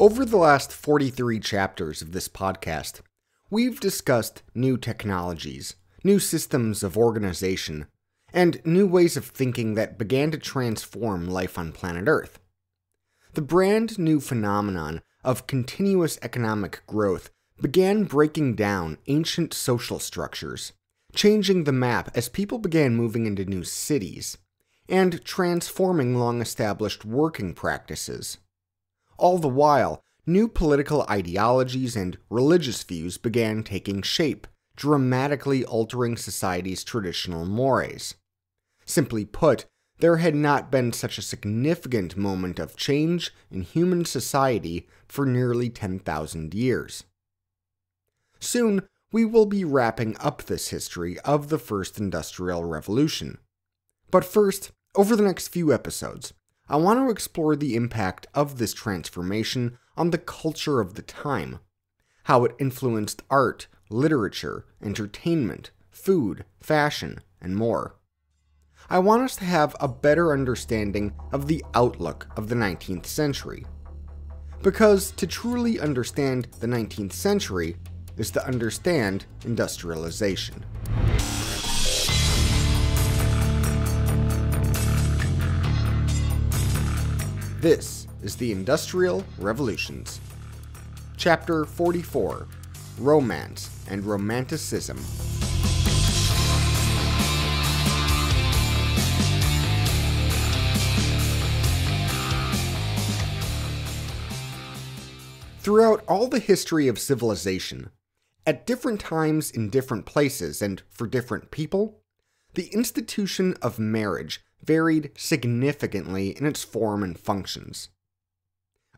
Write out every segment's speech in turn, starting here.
Over the last 43 chapters of this podcast, we've discussed new technologies, new systems of organization, and new ways of thinking that began to transform life on planet Earth. The brand new phenomenon of continuous economic growth began breaking down ancient social structures, changing the map as people began moving into new cities, and transforming long established working practices. All the while, new political ideologies and religious views began taking shape, dramatically altering society's traditional mores. Simply put, there had not been such a significant moment of change in human society for nearly 10,000 years. Soon, we will be wrapping up this history of the first industrial revolution. But first, over the next few episodes, I want to explore the impact of this transformation on the culture of the time, how it influenced art, literature, entertainment, food, fashion, and more. I want us to have a better understanding of the outlook of the 19th century. Because to truly understand the 19th century is to understand industrialization. This is the Industrial Revolutions. Chapter 44 Romance and Romanticism. Throughout all the history of civilization, at different times in different places and for different people, the institution of marriage varied significantly in its form and functions.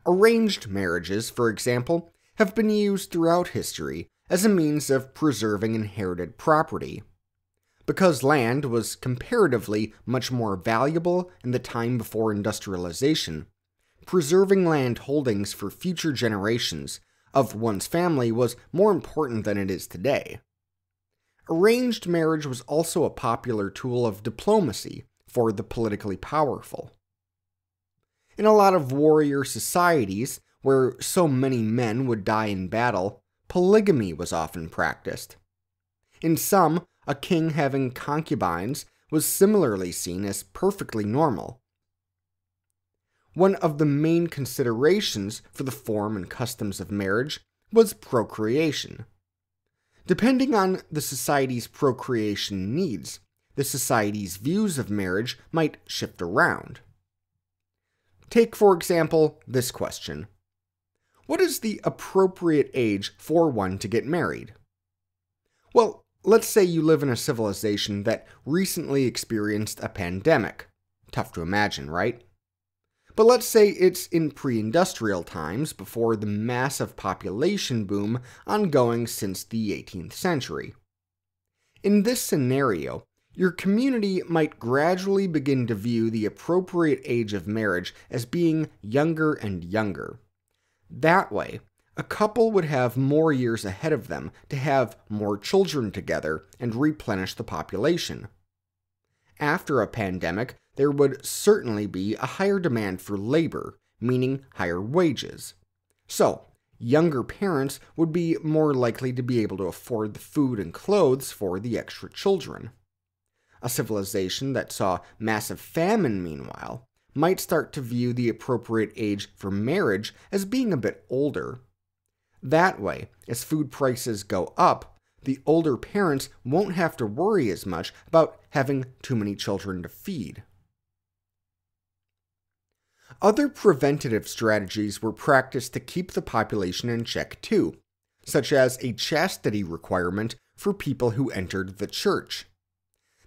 Arranged marriages, for example, have been used throughout history as a means of preserving inherited property. Because land was comparatively much more valuable in the time before industrialization, preserving land holdings for future generations of one's family was more important than it is today. Arranged marriage was also a popular tool of diplomacy for the politically powerful. In a lot of warrior societies, where so many men would die in battle, polygamy was often practiced. In some, a king having concubines was similarly seen as perfectly normal, one of the main considerations for the form and customs of marriage was procreation. Depending on the society's procreation needs, the society's views of marriage might shift around. Take, for example, this question What is the appropriate age for one to get married? Well, let's say you live in a civilization that recently experienced a pandemic. Tough to imagine, right? But let's say it's in pre industrial times before the massive population boom ongoing since the 18th century. In this scenario, your community might gradually begin to view the appropriate age of marriage as being younger and younger. That way, a couple would have more years ahead of them to have more children together and replenish the population. After a pandemic, there would certainly be a higher demand for labor, meaning higher wages. So, younger parents would be more likely to be able to afford the food and clothes for the extra children. A civilization that saw massive famine, meanwhile, might start to view the appropriate age for marriage as being a bit older. That way, as food prices go up, the older parents won't have to worry as much about having too many children to feed. Other preventative strategies were practiced to keep the population in check too, such as a chastity requirement for people who entered the church.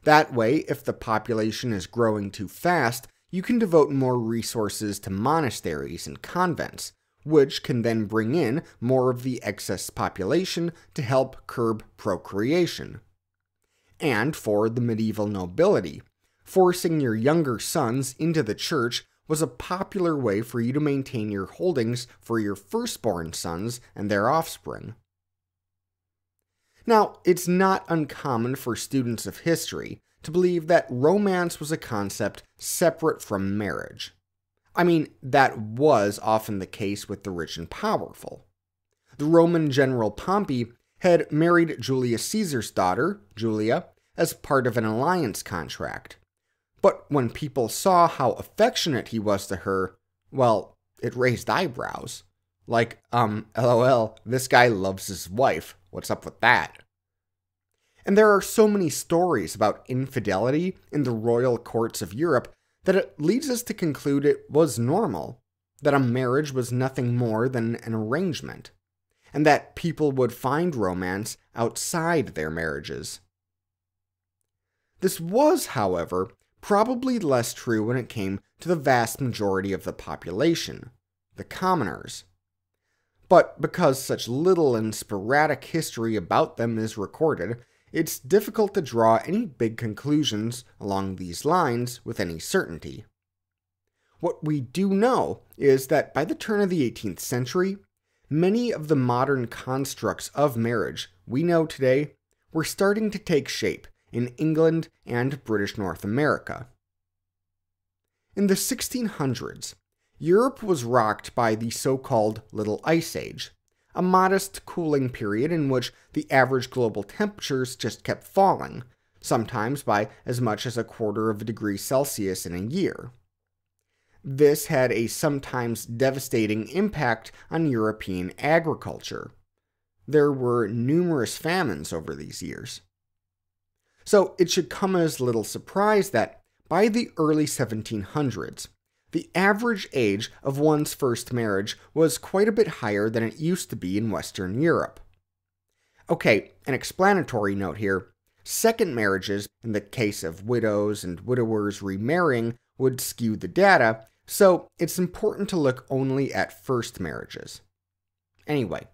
That way, if the population is growing too fast, you can devote more resources to monasteries and convents, which can then bring in more of the excess population to help curb procreation. And for the medieval nobility, forcing your younger sons into the church was a popular way for you to maintain your holdings for your firstborn sons and their offspring. Now, it's not uncommon for students of history to believe that romance was a concept separate from marriage. I mean, that was often the case with the rich and powerful. The Roman general Pompey had married Julius Caesar's daughter, Julia, as part of an alliance contract. But when people saw how affectionate he was to her, well, it raised eyebrows. Like, um, lol, this guy loves his wife. What's up with that? And there are so many stories about infidelity in the royal courts of Europe that it leads us to conclude it was normal, that a marriage was nothing more than an arrangement, and that people would find romance outside their marriages. This was, however, probably less true when it came to the vast majority of the population, the commoners. But because such little and sporadic history about them is recorded, it's difficult to draw any big conclusions along these lines with any certainty. What we do know is that by the turn of the 18th century, many of the modern constructs of marriage we know today were starting to take shape in England and British North America. In the 1600s, Europe was rocked by the so called Little Ice Age, a modest cooling period in which the average global temperatures just kept falling, sometimes by as much as a quarter of a degree Celsius in a year. This had a sometimes devastating impact on European agriculture. There were numerous famines over these years. So it should come as little surprise that by the early 1700s, the average age of one's first marriage was quite a bit higher than it used to be in Western Europe. Okay, an explanatory note here. Second marriages, in the case of widows and widowers remarrying, would skew the data, so it's important to look only at first marriages. Anyway,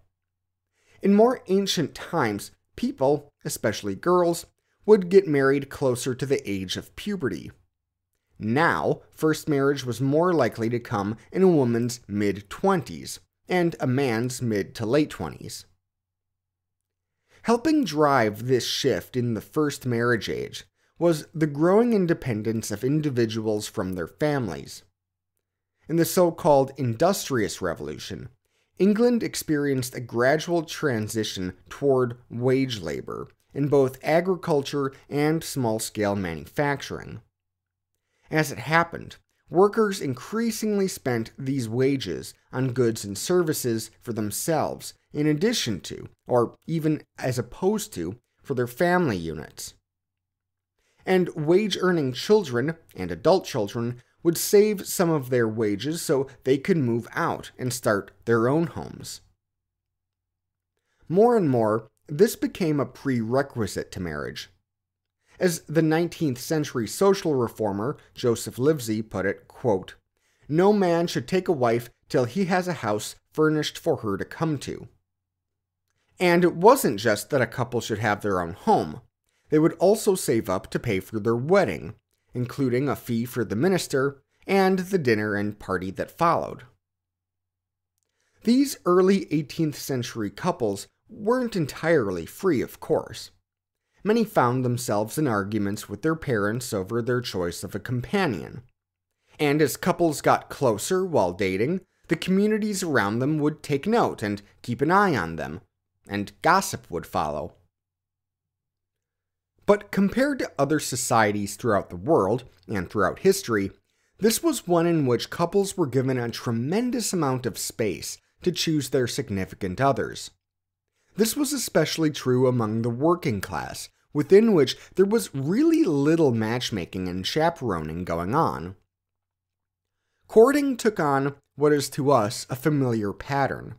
in more ancient times, people, especially girls, would get married closer to the age of puberty. Now, first marriage was more likely to come in a woman's mid 20s and a man's mid to late 20s. Helping drive this shift in the first marriage age was the growing independence of individuals from their families. In the so called Industrious Revolution, England experienced a gradual transition toward wage labor in both agriculture and small scale manufacturing. As it happened, workers increasingly spent these wages on goods and services for themselves, in addition to, or even as opposed to, for their family units. And wage earning children and adult children would save some of their wages so they could move out and start their own homes. More and more, this became a prerequisite to marriage. As the 19th century social reformer Joseph Livesey put it, quote, No man should take a wife till he has a house furnished for her to come to. And it wasn't just that a couple should have their own home. They would also save up to pay for their wedding, including a fee for the minister and the dinner and party that followed. These early 18th century couples weren't entirely free, of course many found themselves in arguments with their parents over their choice of a companion. And as couples got closer while dating, the communities around them would take note and keep an eye on them, and gossip would follow. But compared to other societies throughout the world and throughout history, this was one in which couples were given a tremendous amount of space to choose their significant others. This was especially true among the working class, within which there was really little matchmaking and chaperoning going on. Courting took on what is to us a familiar pattern.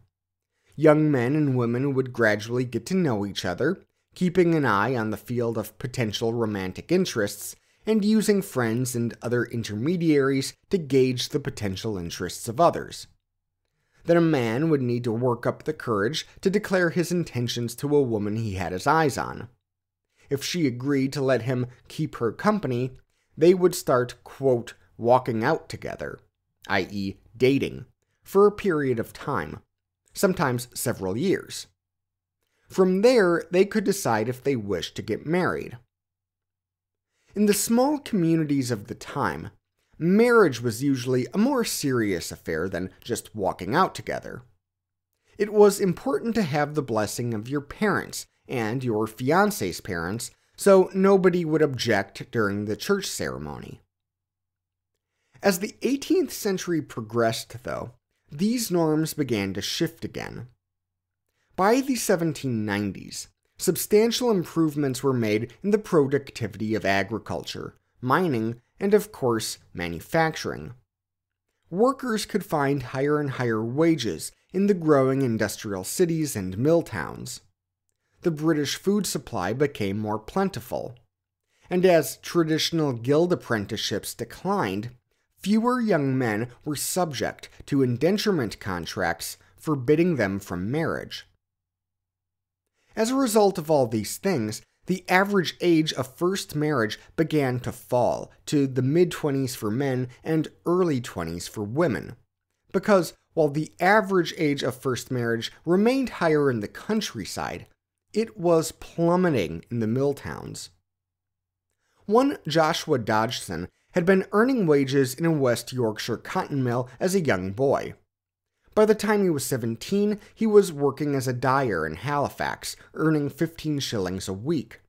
Young men and women would gradually get to know each other, keeping an eye on the field of potential romantic interests, and using friends and other intermediaries to gauge the potential interests of others. Then a man would need to work up the courage to declare his intentions to a woman he had his eyes on if she agreed to let him keep her company, they would start, quote, walking out together, i.e., dating, for a period of time, sometimes several years. From there, they could decide if they wished to get married. In the small communities of the time, marriage was usually a more serious affair than just walking out together. It was important to have the blessing of your parents and your fiance's parents so nobody would object during the church ceremony. As the 18th century progressed, though, these norms began to shift again. By the 1790s, substantial improvements were made in the productivity of agriculture, mining, and of course, manufacturing. Workers could find higher and higher wages in the growing industrial cities and mill towns the British food supply became more plentiful. And as traditional guild apprenticeships declined, fewer young men were subject to indenturement contracts forbidding them from marriage. As a result of all these things, the average age of first marriage began to fall to the mid 20s for men and early 20s for women. Because while the average age of first marriage remained higher in the countryside, it was plummeting in the mill towns. One Joshua Dodgson had been earning wages in a West Yorkshire cotton mill as a young boy. By the time he was 17, he was working as a dyer in Halifax, earning 15 shillings a week.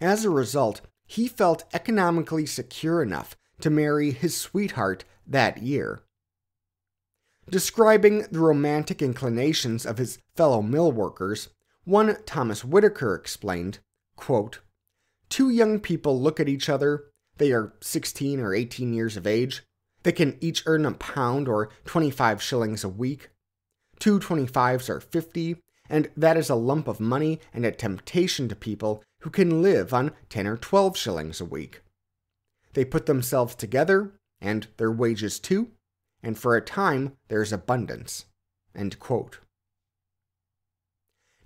As a result, he felt economically secure enough to marry his sweetheart that year. Describing the romantic inclinations of his fellow mill workers, one Thomas Whitaker explained, quote, Two young people look at each other. They are 16 or 18 years of age. They can each earn a pound or 25 shillings a week. Two 25s are 50, and that is a lump of money and a temptation to people who can live on 10 or 12 shillings a week. They put themselves together, and their wages too, and for a time there's abundance.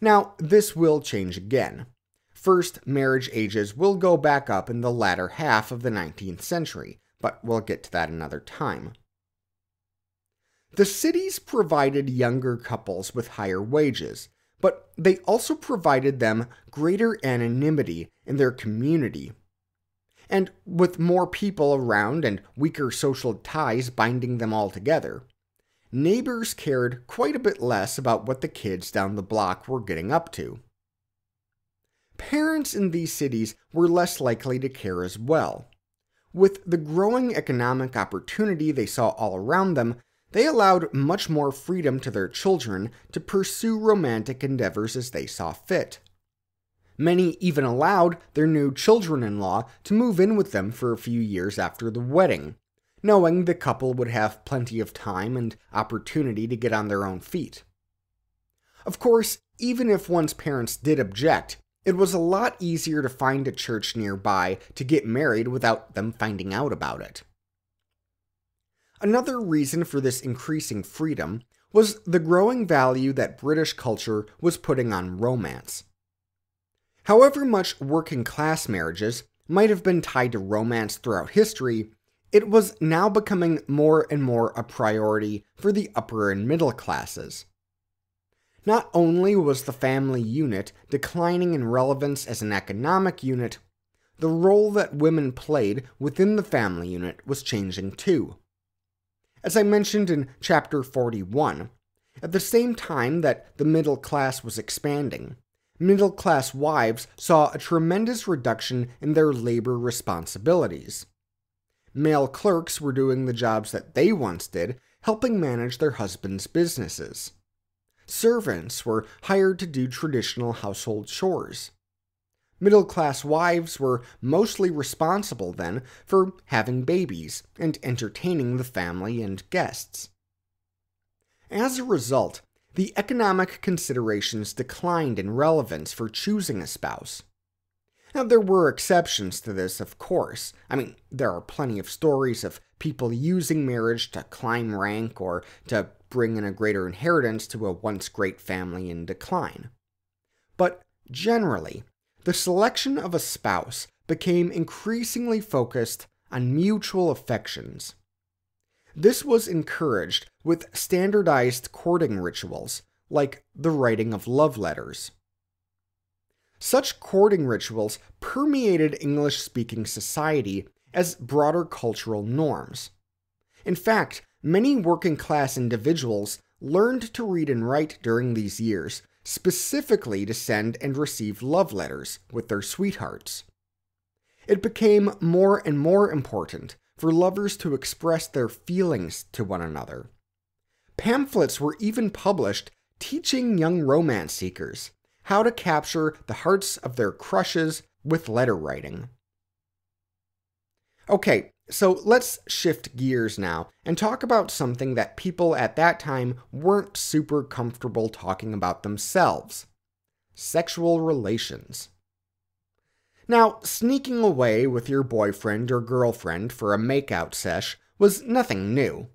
Now, this will change again. First, marriage ages will go back up in the latter half of the 19th century, but we'll get to that another time. The cities provided younger couples with higher wages, but they also provided them greater anonymity in their community. And with more people around and weaker social ties binding them all together, neighbors cared quite a bit less about what the kids down the block were getting up to. Parents in these cities were less likely to care as well. With the growing economic opportunity they saw all around them, they allowed much more freedom to their children to pursue romantic endeavors as they saw fit. Many even allowed their new children in law to move in with them for a few years after the wedding, knowing the couple would have plenty of time and opportunity to get on their own feet. Of course, even if one's parents did object, it was a lot easier to find a church nearby to get married without them finding out about it. Another reason for this increasing freedom was the growing value that British culture was putting on romance. However much working class marriages might have been tied to romance throughout history, it was now becoming more and more a priority for the upper and middle classes. Not only was the family unit declining in relevance as an economic unit, the role that women played within the family unit was changing too. As I mentioned in chapter 41, at the same time that the middle class was expanding, middle class wives saw a tremendous reduction in their labor responsibilities. Male clerks were doing the jobs that they once did, helping manage their husbands' businesses. Servants were hired to do traditional household chores. Middle class wives were mostly responsible then for having babies and entertaining the family and guests. As a result, the economic considerations declined in relevance for choosing a spouse. Now, there were exceptions to this, of course. I mean, there are plenty of stories of people using marriage to climb rank or to bring in a greater inheritance to a once great family in decline. But generally, the selection of a spouse became increasingly focused on mutual affections. This was encouraged with standardized courting rituals, like the writing of love letters. Such courting rituals permeated English speaking society as broader cultural norms. In fact, many working class individuals learned to read and write during these years, specifically to send and receive love letters with their sweethearts. It became more and more important for lovers to express their feelings to one another. Pamphlets were even published teaching young romance seekers how to capture the hearts of their crushes with letter writing. Okay, so let's shift gears now and talk about something that people at that time weren't super comfortable talking about themselves sexual relations. Now, sneaking away with your boyfriend or girlfriend for a makeout sesh was nothing new,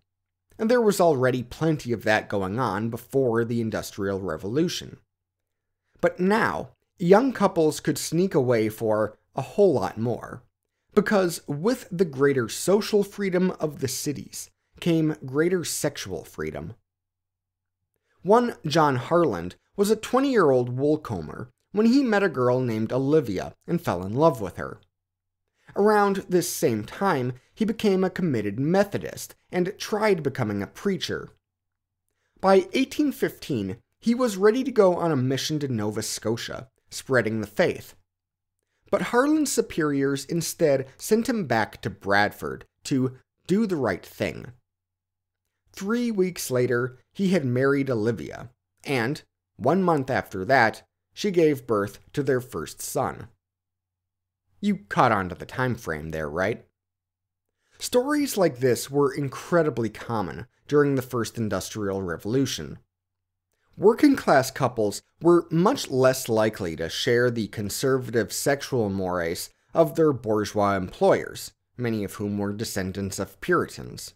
and there was already plenty of that going on before the Industrial Revolution. But now, young couples could sneak away for a whole lot more. Because with the greater social freedom of the cities came greater sexual freedom. One John Harland was a 20 year old woolcomber when he met a girl named Olivia and fell in love with her. Around this same time, he became a committed Methodist and tried becoming a preacher. By 1815, he was ready to go on a mission to Nova Scotia, spreading the faith. But Harland's superiors instead sent him back to Bradford to do the right thing. Three weeks later, he had married Olivia, and, one month after that, she gave birth to their first son. You caught on to the time frame there, right? Stories like this were incredibly common during the first industrial revolution, working class couples were much less likely to share the conservative sexual mores of their bourgeois employers, many of whom were descendants of Puritans.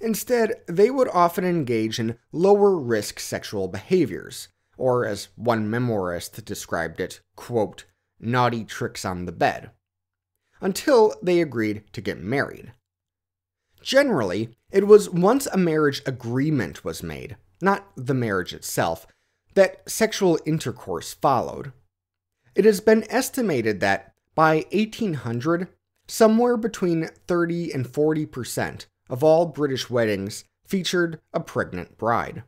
Instead, they would often engage in lower risk sexual behaviors, or as one memoirist described it, quote, naughty tricks on the bed, until they agreed to get married. Generally, it was once a marriage agreement was made not the marriage itself, that sexual intercourse followed. It has been estimated that by 1800, somewhere between 30 and 40 percent of all British weddings featured a pregnant bride.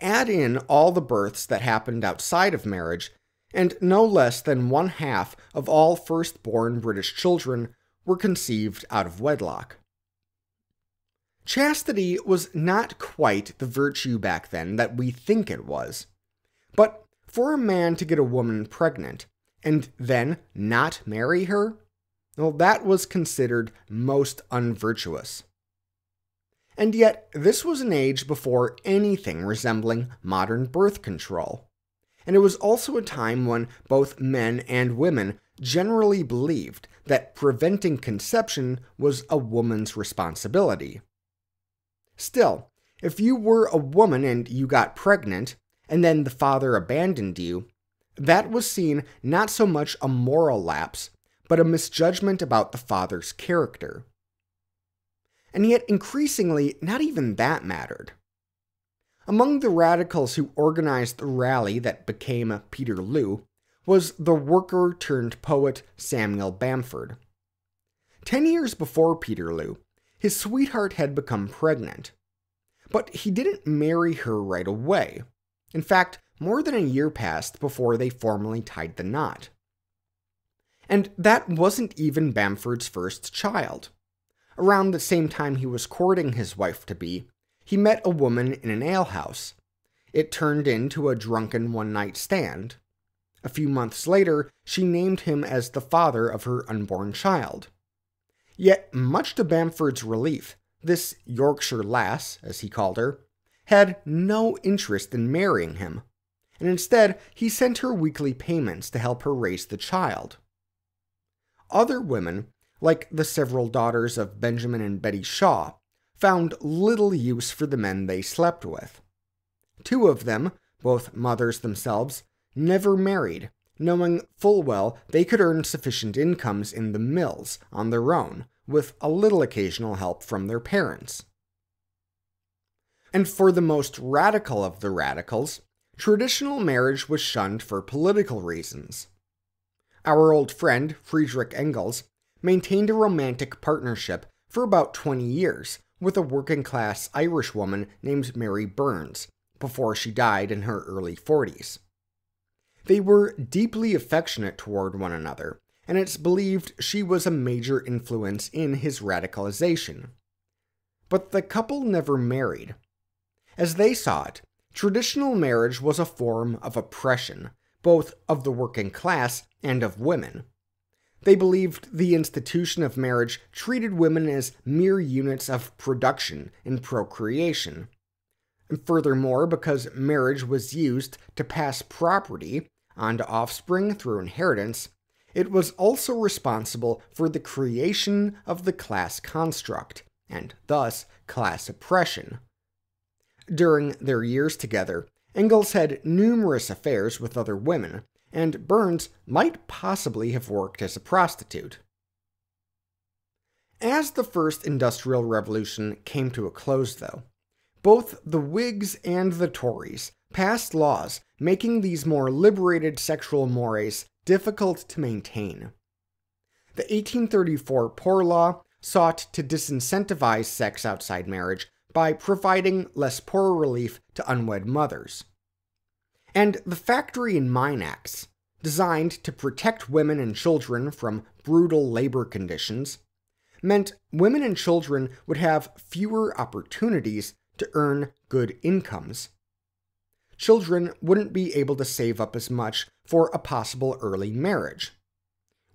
Add in all the births that happened outside of marriage, and no less than one half of all firstborn British children were conceived out of wedlock. Chastity was not quite the virtue back then that we think it was. But for a man to get a woman pregnant and then not marry her, well, that was considered most unvirtuous. And yet, this was an age before anything resembling modern birth control. And it was also a time when both men and women generally believed that preventing conception was a woman's responsibility. Still, if you were a woman and you got pregnant, and then the father abandoned you, that was seen not so much a moral lapse, but a misjudgment about the father's character. And yet, increasingly, not even that mattered. Among the radicals who organized the rally that became Peterloo was the worker turned poet Samuel Bamford. Ten years before Peterloo, his sweetheart had become pregnant. But he didn't marry her right away. In fact, more than a year passed before they formally tied the knot. And that wasn't even Bamford's first child. Around the same time he was courting his wife to be, he met a woman in an alehouse. It turned into a drunken one night stand. A few months later, she named him as the father of her unborn child. Yet, much to Bamford's relief, this Yorkshire lass, as he called her, had no interest in marrying him, and instead he sent her weekly payments to help her raise the child. Other women, like the several daughters of Benjamin and Betty Shaw, found little use for the men they slept with. Two of them, both mothers themselves, never married, knowing full well they could earn sufficient incomes in the mills on their own, with a little occasional help from their parents. And for the most radical of the radicals, traditional marriage was shunned for political reasons. Our old friend, Friedrich Engels, maintained a romantic partnership for about 20 years with a working class Irish woman named Mary Burns before she died in her early 40s. They were deeply affectionate toward one another, and it's believed she was a major influence in his radicalization. But the couple never married. As they saw it, traditional marriage was a form of oppression, both of the working class and of women. They believed the institution of marriage treated women as mere units of production and procreation. And furthermore, because marriage was used to pass property on to offspring through inheritance, it was also responsible for the creation of the class construct, and thus class oppression. During their years together, Engels had numerous affairs with other women, and Burns might possibly have worked as a prostitute. As the first Industrial Revolution came to a close, though, both the Whigs and the Tories passed laws making these more liberated sexual mores difficult to maintain. The 1834 Poor Law sought to disincentivize sex outside marriage by providing less poor relief to unwed mothers. And the Factory and Mine Acts, designed to protect women and children from brutal labor conditions, meant women and children would have fewer opportunities to earn good incomes children wouldn't be able to save up as much for a possible early marriage.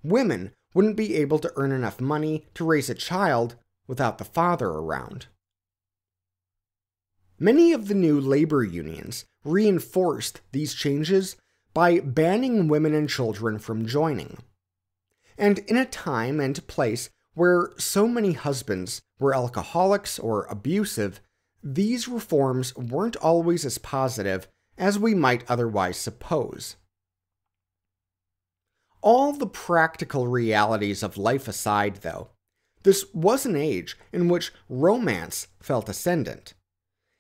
Women wouldn't be able to earn enough money to raise a child without the father around. Many of the new labor unions reinforced these changes by banning women and children from joining. And in a time and place where so many husbands were alcoholics or abusive, these reforms weren't always as positive as we might otherwise suppose. All the practical realities of life aside, though, this was an age in which romance felt ascendant.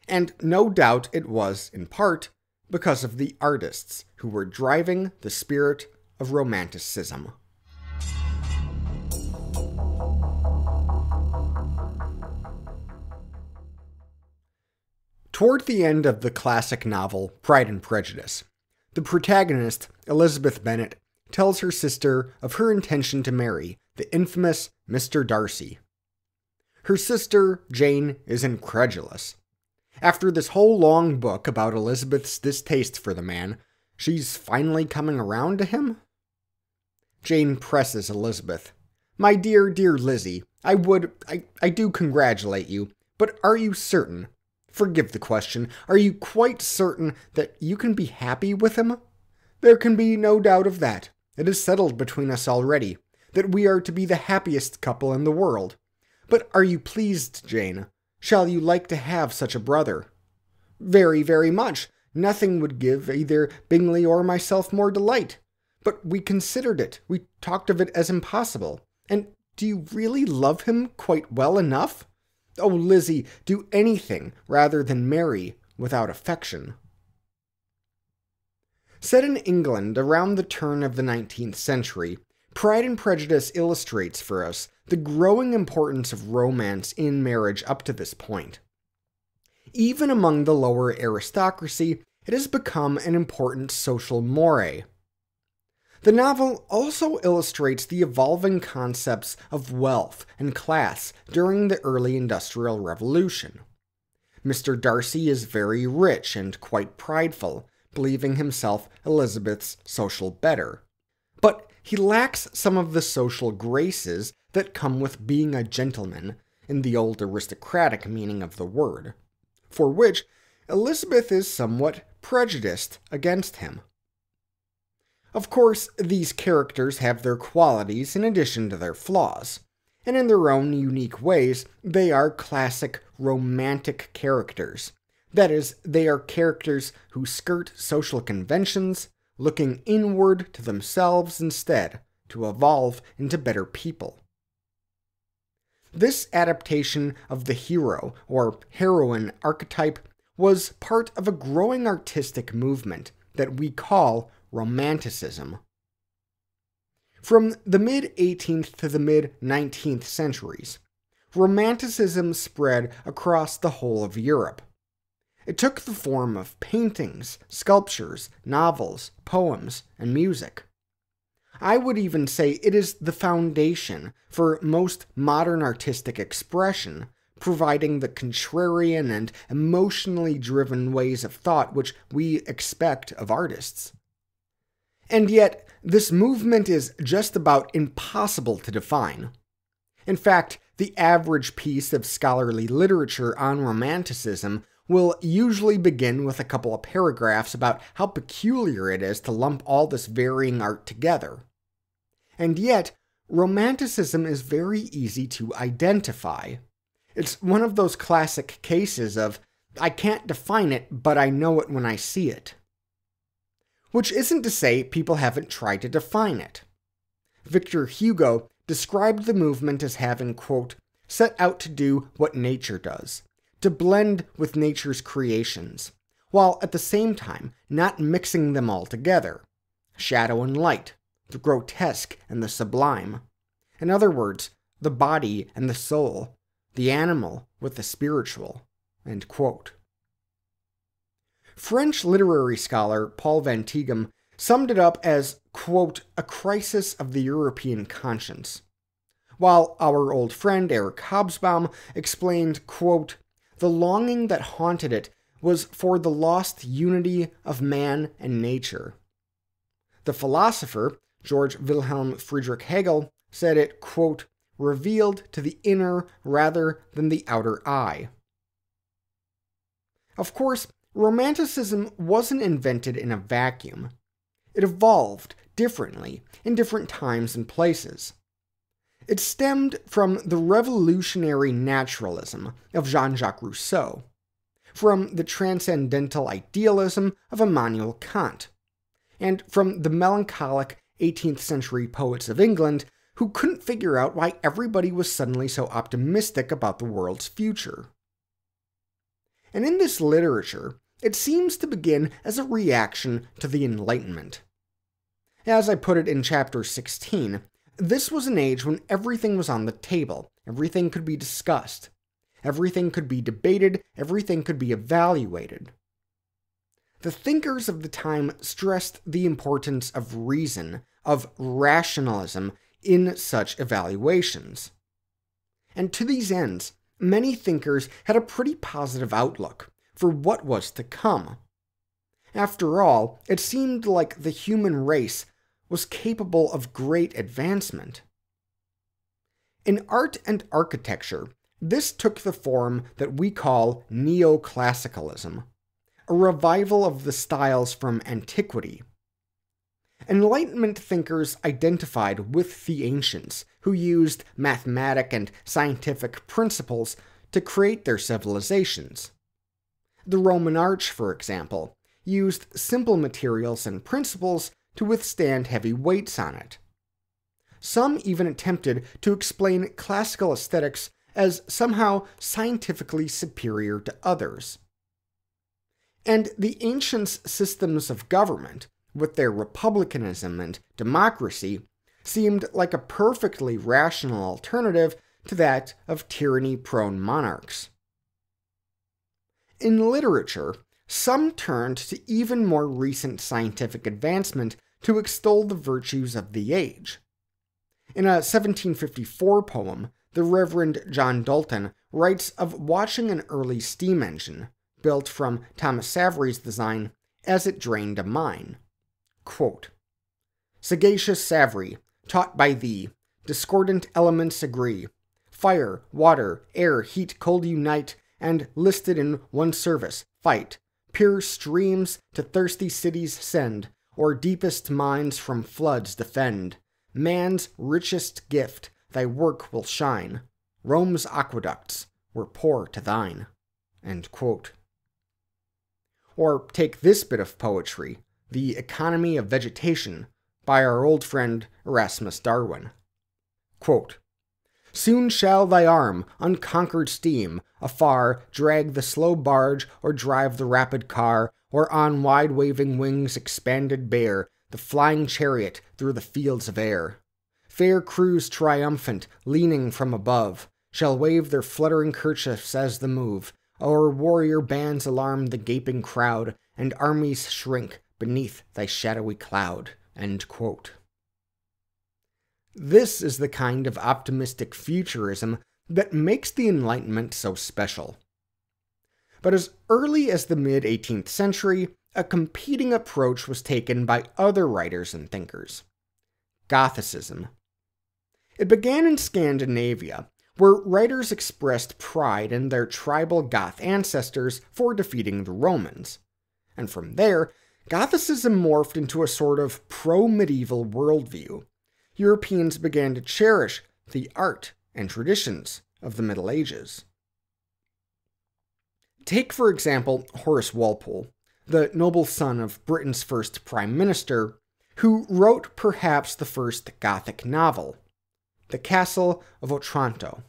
And no doubt it was, in part, because of the artists who were driving the spirit of Romanticism. Toward the end of the classic novel, Pride and Prejudice, the protagonist, Elizabeth Bennet, tells her sister of her intention to marry the infamous Mr. Darcy. Her sister, Jane, is incredulous. After this whole long book about Elizabeth's distaste for the man, she's finally coming around to him? Jane presses Elizabeth. My dear, dear Lizzie, I would, I, I do congratulate you, but are you certain Forgive the question. Are you quite certain that you can be happy with him? There can be no doubt of that. It is settled between us already that we are to be the happiest couple in the world. But are you pleased, Jane? Shall you like to have such a brother? Very, very much. Nothing would give either Bingley or myself more delight. But we considered it. We talked of it as impossible. And do you really love him quite well enough? Oh, Lizzie, do anything rather than marry without affection. Set in England around the turn of the 19th century, Pride and Prejudice illustrates for us the growing importance of romance in marriage up to this point. Even among the lower aristocracy, it has become an important social mores. The novel also illustrates the evolving concepts of wealth and class during the early Industrial Revolution. Mr. Darcy is very rich and quite prideful, believing himself Elizabeth's social better. But he lacks some of the social graces that come with being a gentleman, in the old aristocratic meaning of the word, for which Elizabeth is somewhat prejudiced against him. Of course, these characters have their qualities in addition to their flaws, and in their own unique ways, they are classic romantic characters. That is, they are characters who skirt social conventions, looking inward to themselves instead to evolve into better people. This adaptation of the hero or heroine archetype was part of a growing artistic movement that we call Romanticism. From the mid 18th to the mid 19th centuries, Romanticism spread across the whole of Europe. It took the form of paintings, sculptures, novels, poems, and music. I would even say it is the foundation for most modern artistic expression, providing the contrarian and emotionally driven ways of thought which we expect of artists. And yet, this movement is just about impossible to define. In fact, the average piece of scholarly literature on Romanticism will usually begin with a couple of paragraphs about how peculiar it is to lump all this varying art together. And yet, Romanticism is very easy to identify. It's one of those classic cases of, I can't define it, but I know it when I see it. Which isn't to say people haven't tried to define it. Victor Hugo described the movement as having, quote, set out to do what nature does, to blend with nature's creations, while at the same time not mixing them all together shadow and light, the grotesque and the sublime. In other words, the body and the soul, the animal with the spiritual. French literary scholar Paul Van Tieghem summed it up as, quote, a crisis of the European conscience. While our old friend Eric Hobsbawm explained, quote, the longing that haunted it was for the lost unity of man and nature. The philosopher, George Wilhelm Friedrich Hegel, said it, quote, revealed to the inner rather than the outer eye. Of course, Romanticism wasn't invented in a vacuum. It evolved differently in different times and places. It stemmed from the revolutionary naturalism of Jean Jacques Rousseau, from the transcendental idealism of Immanuel Kant, and from the melancholic 18th century poets of England who couldn't figure out why everybody was suddenly so optimistic about the world's future. And in this literature, it seems to begin as a reaction to the Enlightenment. As I put it in chapter 16, this was an age when everything was on the table, everything could be discussed, everything could be debated, everything could be evaluated. The thinkers of the time stressed the importance of reason, of rationalism in such evaluations. And to these ends, many thinkers had a pretty positive outlook for what was to come. After all, it seemed like the human race was capable of great advancement. In art and architecture, this took the form that we call neoclassicalism, a revival of the styles from antiquity. Enlightenment thinkers identified with the ancients, who used mathematic and scientific principles to create their civilizations. The Roman arch, for example, used simple materials and principles to withstand heavy weights on it. Some even attempted to explain classical aesthetics as somehow scientifically superior to others. And the ancients' systems of government, with their republicanism and democracy, seemed like a perfectly rational alternative to that of tyranny prone monarchs. In literature, some turned to even more recent scientific advancement to extol the virtues of the age. In a 1754 poem, the Reverend John Dalton writes of watching an early steam engine, built from Thomas Savery's design, as it drained a mine. Quote, Sagacious Savery, taught by thee, discordant elements agree. Fire, water, air, heat, cold unite, and listed in one service, fight, Pure streams to thirsty cities send, or deepest mines from floods defend. Man's richest gift, thy work will shine. Rome's aqueducts were poor to thine. Or take this bit of poetry, The Economy of Vegetation, by our old friend Erasmus Darwin. Quote, Soon shall thy arm, unconquered steam, afar drag the slow barge or drive the rapid car, or on wide waving wings expanded bear the flying chariot through the fields of air. Fair crews triumphant, leaning from above, shall wave their fluttering kerchiefs as the move, O'er warrior bands alarm the gaping crowd, and armies shrink beneath thy shadowy cloud. This is the kind of optimistic futurism that makes the Enlightenment so special. But as early as the mid 18th century, a competing approach was taken by other writers and thinkers Gothicism. It began in Scandinavia, where writers expressed pride in their tribal Goth ancestors for defeating the Romans. And from there, Gothicism morphed into a sort of pro medieval worldview. Europeans began to cherish the art and traditions of the Middle Ages. Take, for example, Horace Walpole, the noble son of Britain's first Prime Minister, who wrote perhaps the first Gothic novel, The Castle of Otranto.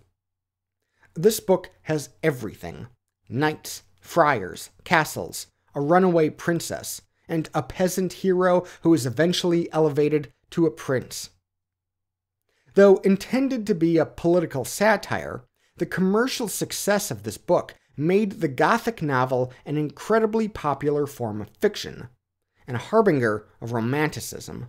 This book has everything knights, friars, castles, a runaway princess, and a peasant hero who is eventually elevated to a prince. Though intended to be a political satire, the commercial success of this book made the Gothic novel an incredibly popular form of fiction, and a harbinger of Romanticism.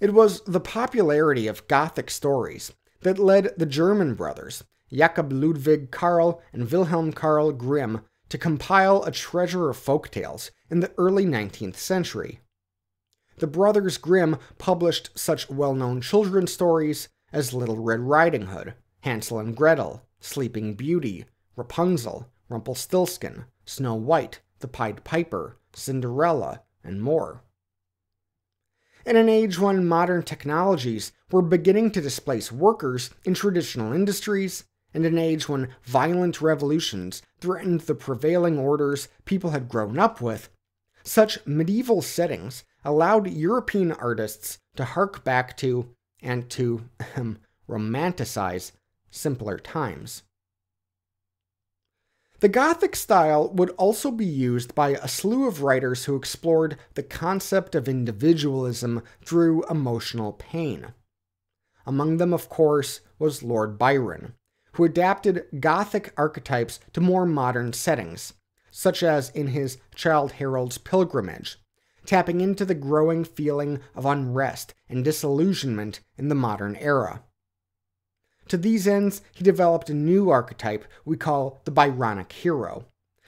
It was the popularity of Gothic stories that led the German brothers, Jakob Ludwig Karl and Wilhelm Karl Grimm, to compile a treasure of folk tales in the early 19th century. The brothers Grimm published such well known children's stories as Little Red Riding Hood, Hansel and Gretel, Sleeping Beauty, Rapunzel, Rumpelstiltskin, Snow White, The Pied Piper, Cinderella, and more. In an age when modern technologies were beginning to displace workers in traditional industries, and an age when violent revolutions threatened the prevailing orders people had grown up with, such medieval settings allowed European artists to hark back to and to romanticize simpler times. The Gothic style would also be used by a slew of writers who explored the concept of individualism through emotional pain. Among them, of course, was Lord Byron, who adapted Gothic archetypes to more modern settings, such as in his Childe Harold's Pilgrimage, tapping into the growing feeling of unrest and disillusionment in the modern era. To these ends, he developed a new archetype we call the Byronic hero,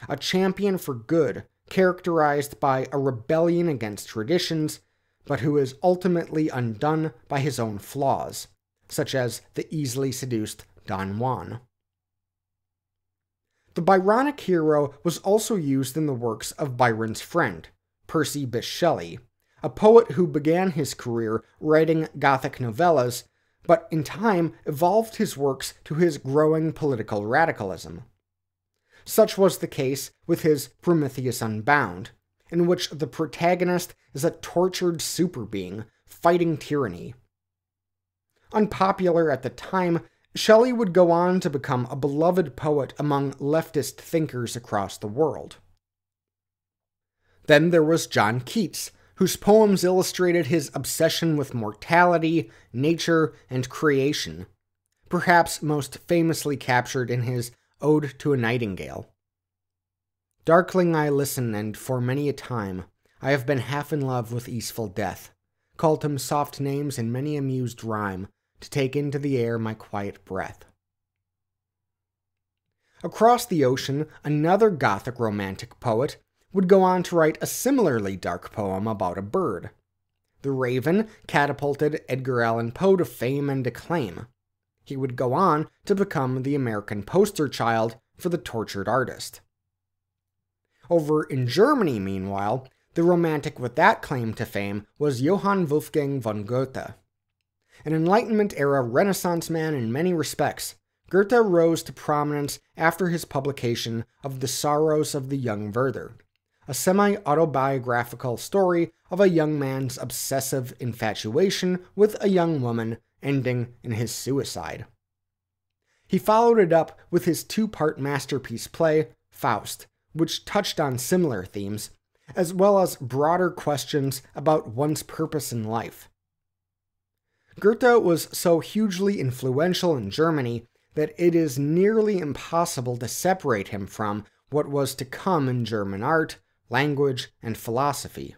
a champion for good, characterized by a rebellion against traditions, but who is ultimately undone by his own flaws, such as the easily seduced Don Juan. The Byronic hero was also used in the works of Byron's friend, Percy Bysshe Shelley, a poet who began his career writing Gothic novellas but in time evolved his works to his growing political radicalism. Such was the case with his Prometheus Unbound, in which the protagonist is a tortured super being fighting tyranny. Unpopular at the time, Shelley would go on to become a beloved poet among leftist thinkers across the world. Then there was John Keats, whose poems illustrated his obsession with mortality, nature, and creation, perhaps most famously captured in his Ode to a Nightingale. Darkling I listen, and for many a time I have been half in love with easeful death, called him soft names in many amused rhyme, to take into the air my quiet breath. Across the ocean, another Gothic romantic poet would go on to write a similarly dark poem about a bird. The Raven catapulted Edgar Allan Poe to fame and acclaim. He would go on to become the American poster child for the tortured artist. Over in Germany, meanwhile, the romantic with that claim to fame was Johann Wolfgang von Goethe. An Enlightenment era Renaissance man in many respects, Goethe rose to prominence after his publication of The Sorrows of the Young Werther, a semi autobiographical story of a young man's obsessive infatuation with a young woman ending in his suicide. He followed it up with his two part masterpiece play, Faust, which touched on similar themes, as well as broader questions about one's purpose in life. Goethe was so hugely influential in Germany that it is nearly impossible to separate him from what was to come in German art, language, and philosophy.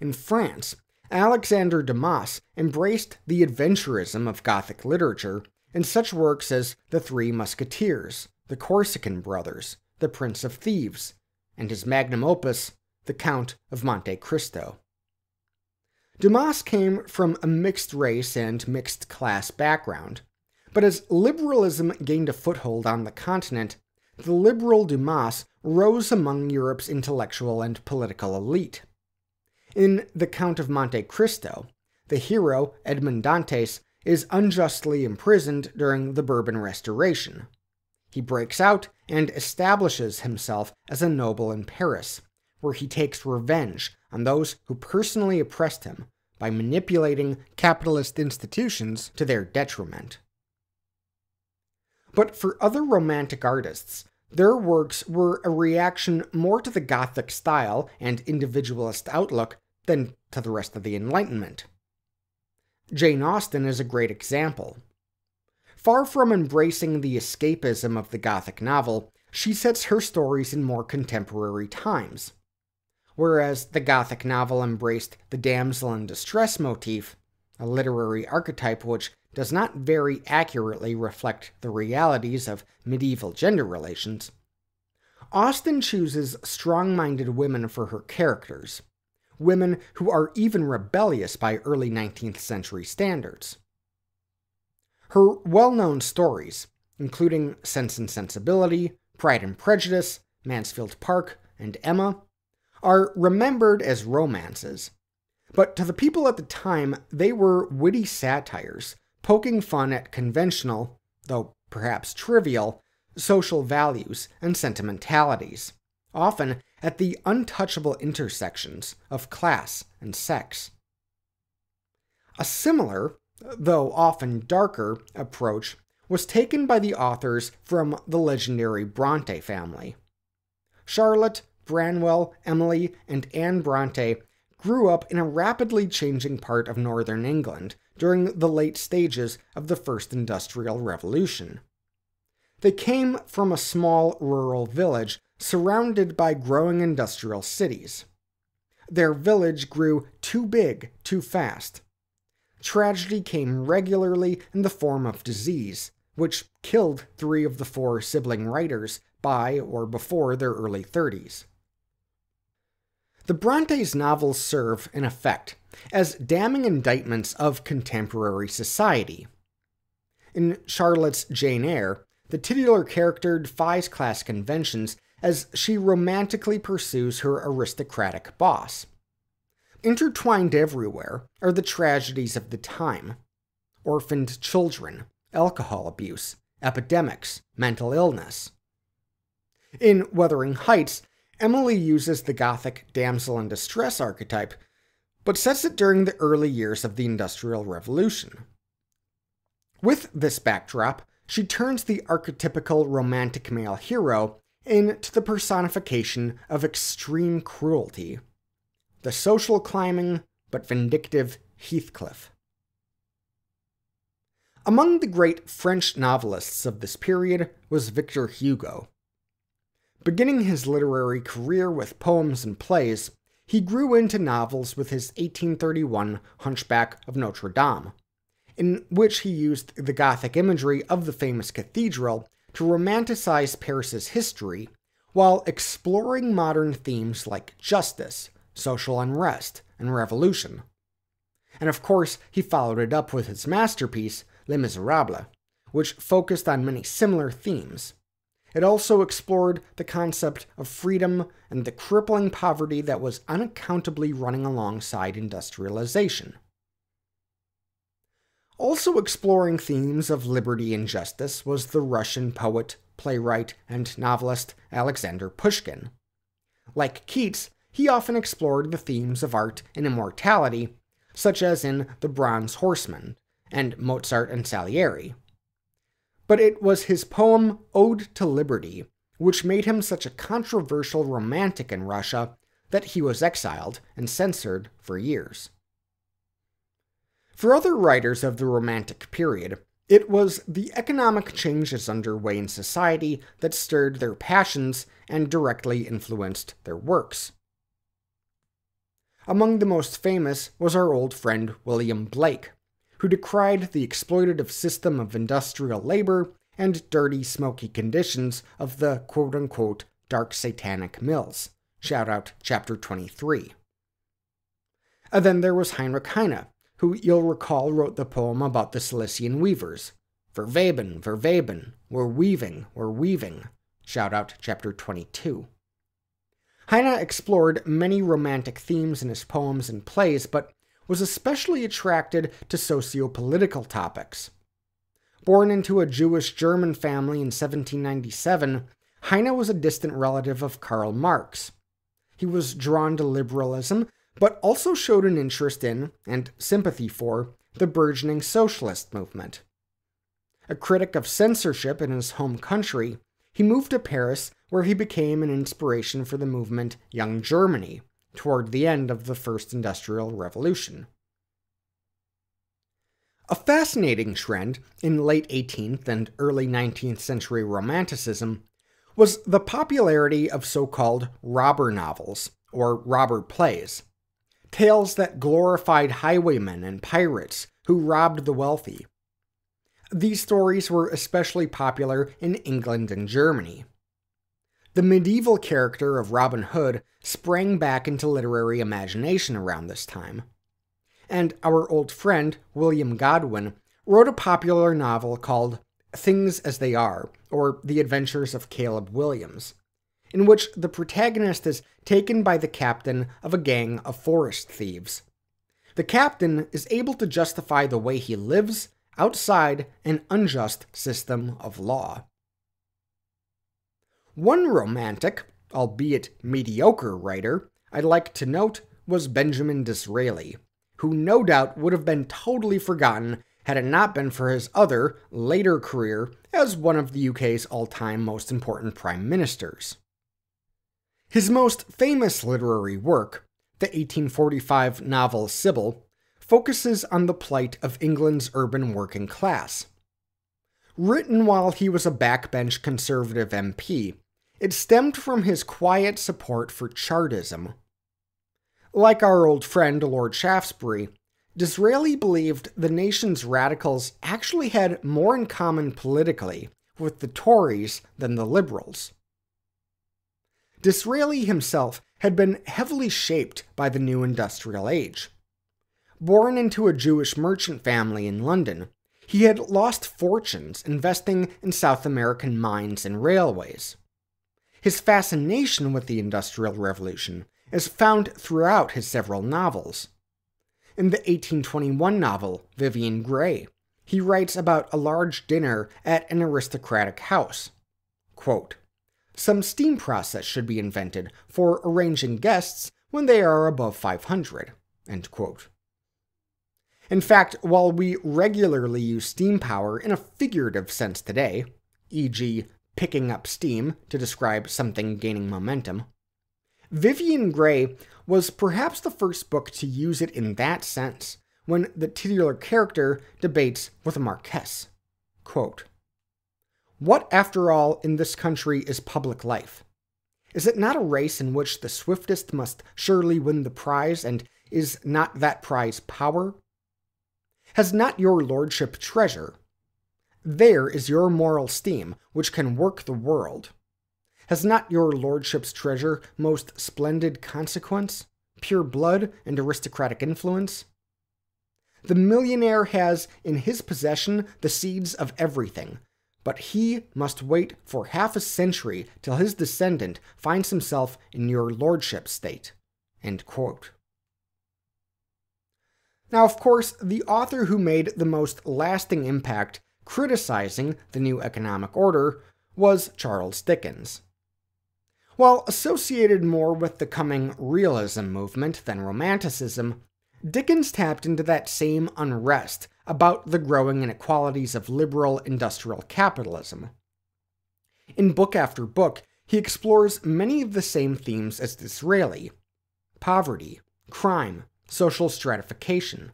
In France, Alexander Dumas embraced the adventurism of Gothic literature in such works as The Three Musketeers, The Corsican Brothers, The Prince of Thieves, and his magnum opus, The Count of Monte Cristo. Dumas came from a mixed race and mixed class background, but as liberalism gained a foothold on the continent, the liberal Dumas rose among Europe's intellectual and political elite. In The Count of Monte Cristo, the hero, Edmond Dantes, is unjustly imprisoned during the Bourbon Restoration. He breaks out and establishes himself as a noble in Paris, where he takes revenge on those who personally oppressed him by manipulating capitalist institutions to their detriment. But for other Romantic artists, their works were a reaction more to the Gothic style and individualist outlook than to the rest of the Enlightenment. Jane Austen is a great example. Far from embracing the escapism of the Gothic novel, she sets her stories in more contemporary times. Whereas the Gothic novel embraced the damsel in distress motif, a literary archetype which does not very accurately reflect the realities of medieval gender relations, Austen chooses strong minded women for her characters, women who are even rebellious by early 19th century standards. Her well known stories, including Sense and Sensibility, Pride and Prejudice, Mansfield Park, and Emma, are remembered as romances. But to the people at the time, they were witty satires poking fun at conventional, though perhaps trivial, social values and sentimentalities, often at the untouchable intersections of class and sex. A similar, though often darker, approach was taken by the authors from the legendary Bronte family. Charlotte, Branwell, Emily, and Anne Bronte grew up in a rapidly changing part of northern England during the late stages of the First Industrial Revolution. They came from a small rural village surrounded by growing industrial cities. Their village grew too big too fast. Tragedy came regularly in the form of disease, which killed three of the four sibling writers by or before their early 30s. The Brontes' novels serve, in effect, as damning indictments of contemporary society. In Charlotte's Jane Eyre, the titular character defies class conventions as she romantically pursues her aristocratic boss. Intertwined everywhere are the tragedies of the time orphaned children, alcohol abuse, epidemics, mental illness. In Wuthering Heights, Emily uses the Gothic damsel in distress archetype, but sets it during the early years of the Industrial Revolution. With this backdrop, she turns the archetypical romantic male hero into the personification of extreme cruelty the social climbing but vindictive Heathcliff. Among the great French novelists of this period was Victor Hugo. Beginning his literary career with poems and plays, he grew into novels with his 1831 Hunchback of Notre Dame, in which he used the Gothic imagery of the famous cathedral to romanticize Paris's history while exploring modern themes like justice, social unrest, and revolution. And of course, he followed it up with his masterpiece, Les Miserables, which focused on many similar themes it also explored the concept of freedom and the crippling poverty that was unaccountably running alongside industrialization. Also exploring themes of liberty and justice was the Russian poet, playwright, and novelist Alexander Pushkin. Like Keats, he often explored the themes of art and immortality, such as in The Bronze Horseman and Mozart and Salieri but it was his poem Ode to Liberty which made him such a controversial romantic in Russia that he was exiled and censored for years. For other writers of the Romantic period, it was the economic changes underway in society that stirred their passions and directly influenced their works. Among the most famous was our old friend William Blake, who decried the exploitative system of industrial labor and dirty, smoky conditions of the quote unquote dark satanic mills. Shout out chapter 23. And then there was Heinrich Heine, who you'll recall wrote the poem about the Silesian weavers. Verweben, verweben, we're weaving, we're weaving. Shout out chapter 22. Heine explored many romantic themes in his poems and plays, but was especially attracted to socio-political topics. Born into a Jewish German family in 1797, Heine was a distant relative of Karl Marx. He was drawn to liberalism but also showed an interest in, and sympathy for, the burgeoning socialist movement. A critic of censorship in his home country, he moved to Paris where he became an inspiration for the movement Young Germany toward the end of the First Industrial Revolution. A fascinating trend in late 18th and early 19th century Romanticism was the popularity of so called robber novels, or robber plays, tales that glorified highwaymen and pirates who robbed the wealthy. These stories were especially popular in England and Germany. The medieval character of Robin Hood sprang back into literary imagination around this time. And our old friend, William Godwin, wrote a popular novel called Things as They Are, or The Adventures of Caleb Williams in which the protagonist is taken by the captain of a gang of forest thieves. The captain is able to justify the way he lives outside an unjust system of law. One romantic, albeit mediocre writer, I'd like to note was Benjamin Disraeli, who no doubt would have been totally forgotten had it not been for his other, later career as one of the UK's all time most important prime ministers. His most famous literary work, the 1845 novel Sybil, focuses on the plight of England's urban working class. Written while he was a backbench Conservative MP, it stemmed from his quiet support for Chartism. Like our old friend Lord Shaftesbury, Disraeli believed the nation's radicals actually had more in common politically with the Tories than the Liberals. Disraeli himself had been heavily shaped by the new industrial age. Born into a Jewish merchant family in London, he had lost fortunes investing in South American mines and railways. His fascination with the Industrial Revolution is found throughout his several novels. In the 1821 novel, Vivian Grey, he writes about a large dinner at an aristocratic house. Quote, some steam process should be invented for arranging guests when they are above 500. In fact, while we regularly use steam power in a figurative sense today, e.g., picking up steam to describe something gaining momentum, Vivian Grey was perhaps the first book to use it in that sense when the titular character debates with a Marquess. Quote, what, after all, in this country is public life? Is it not a race in which the swiftest must surely win the prize, and is not that prize power? Has not your lordship treasure? There is your moral steam, which can work the world. Has not your lordship's treasure most splendid consequence, pure blood, and aristocratic influence? The millionaire has in his possession the seeds of everything, but he must wait for half a century till his descendant finds himself in your lordship's state. Now, of course, the author who made the most lasting impact criticizing the new economic order was Charles Dickens. While associated more with the coming realism movement than romanticism, Dickens tapped into that same unrest about the growing inequalities of liberal industrial capitalism. In book after book, he explores many of the same themes as Disraeli poverty, crime, social stratification.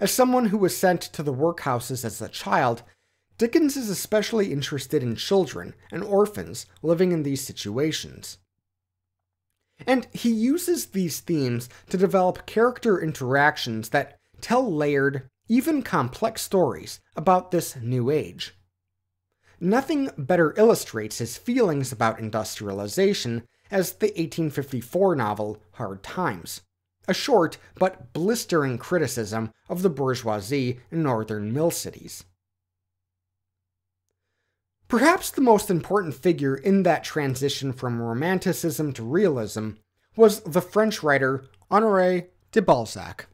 As someone who was sent to the workhouses as a child, Dickens is especially interested in children and orphans living in these situations. And he uses these themes to develop character interactions that tell layered, even complex stories about this new age. Nothing better illustrates his feelings about industrialization as the 1854 novel Hard Times, a short but blistering criticism of the bourgeoisie in northern mill cities. Perhaps the most important figure in that transition from Romanticism to realism was the French writer Honoré de Balzac.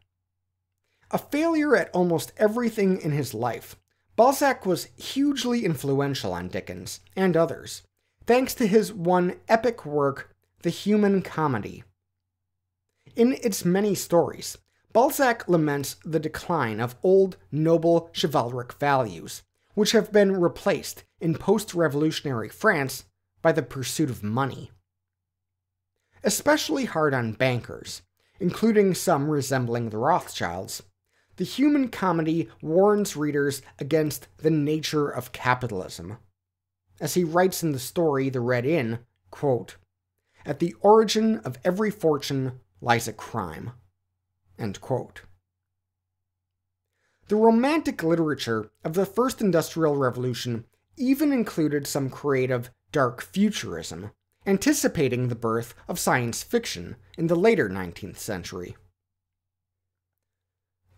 A failure at almost everything in his life, Balzac was hugely influential on Dickens and others, thanks to his one epic work, The Human Comedy. In its many stories, Balzac laments the decline of old, noble, chivalric values, which have been replaced in post revolutionary France by the pursuit of money. Especially hard on bankers, including some resembling the Rothschilds, the human comedy warns readers against the nature of capitalism. As he writes in the story The Red Inn, quote, At the origin of every fortune lies a crime. The Romantic literature of the First Industrial Revolution even included some creative dark futurism, anticipating the birth of science fiction in the later 19th century.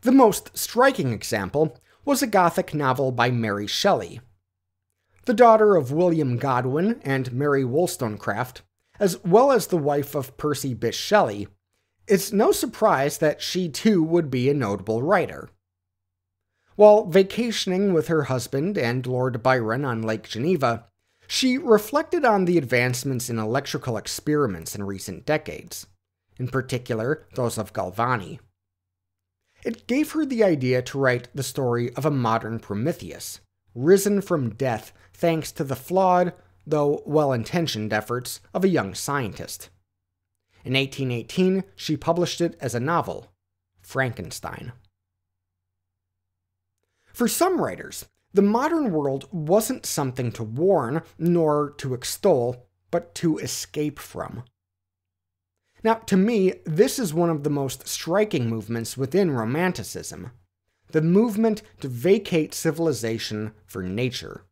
The most striking example was a Gothic novel by Mary Shelley. The daughter of William Godwin and Mary Wollstonecraft, as well as the wife of Percy Bysshe Shelley, it's no surprise that she too would be a notable writer. While vacationing with her husband and Lord Byron on Lake Geneva, she reflected on the advancements in electrical experiments in recent decades, in particular those of Galvani. It gave her the idea to write the story of a modern Prometheus, risen from death thanks to the flawed, though well intentioned efforts of a young scientist. In 1818, she published it as a novel, Frankenstein. For some writers, the modern world wasn't something to warn nor to extol, but to escape from. Now, to me, this is one of the most striking movements within Romanticism the movement to vacate civilization for nature.